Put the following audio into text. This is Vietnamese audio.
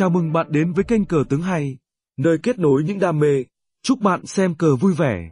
Chào mừng bạn đến với kênh Cờ Tướng Hay, nơi kết nối những đam mê. Chúc bạn xem cờ vui vẻ.